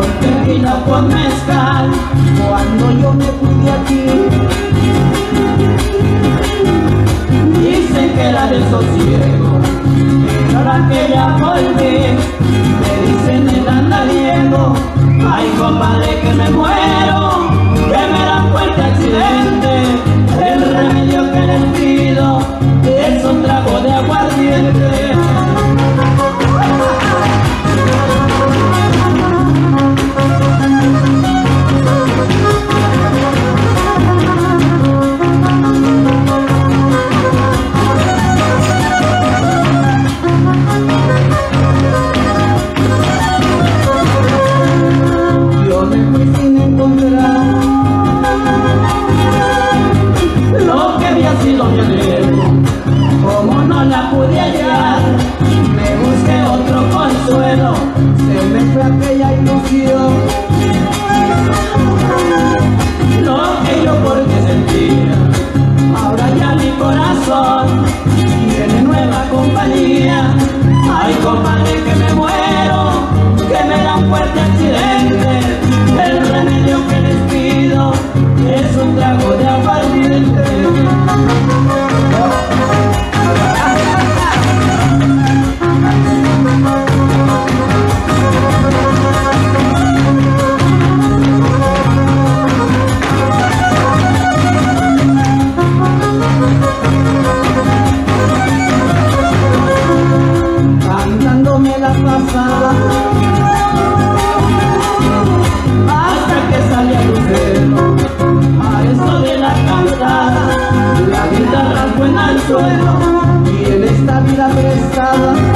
con tequila o con mezcal, cuando yo me fui de aquí. Dicen que era de sosiego, pero ahora que ya volví, me dicen el andariego, ay compadre que me muero, que me dan fuerte accidente, Como no la pude hallar, me busqué otro consuelo. Se me fue aquella ilusión. Lo que yo por ti sentía, ahora ya mi corazón tiene nueva compañía. Ay, compadre, que me muero, que me da un fuerte accidente. y en esta vida prestada